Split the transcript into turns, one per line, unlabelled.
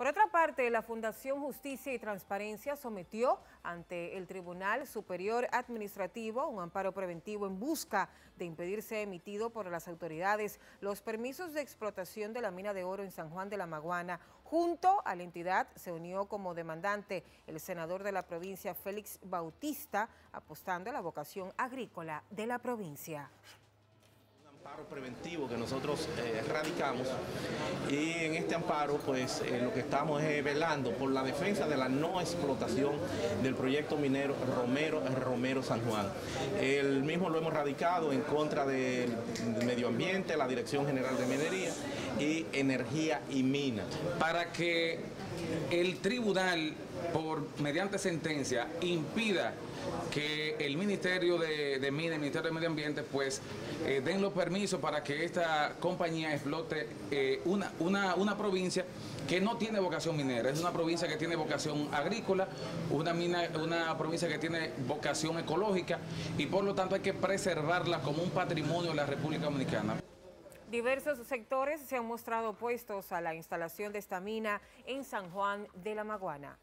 Por otra parte, la Fundación Justicia y Transparencia sometió ante el Tribunal Superior Administrativo un amparo preventivo en busca de impedir ser emitido por las autoridades los permisos de explotación de la mina de oro en San Juan de la Maguana. Junto a la entidad se unió como demandante el senador de la provincia Félix Bautista, apostando a la vocación agrícola de la provincia
amparo preventivo que nosotros eh, radicamos y en este amparo pues eh, lo que estamos es velando por la defensa de la no explotación del proyecto minero Romero Romero San Juan. El mismo lo hemos radicado en contra del medio ambiente, la Dirección General de Minería y Energía y Minas.
Para que el tribunal, por mediante sentencia, impida que el Ministerio de, de Minas, el Ministerio de Medio Ambiente, pues eh, den los permisos para que esta compañía explote eh, una, una, una provincia que no tiene vocación minera, es una provincia que tiene vocación agrícola, una, mina, una provincia que tiene vocación ecológica y por lo tanto hay que preservarla como un patrimonio de la República Dominicana.
Diversos sectores se han mostrado opuestos a la instalación de esta mina en San Juan de la Maguana.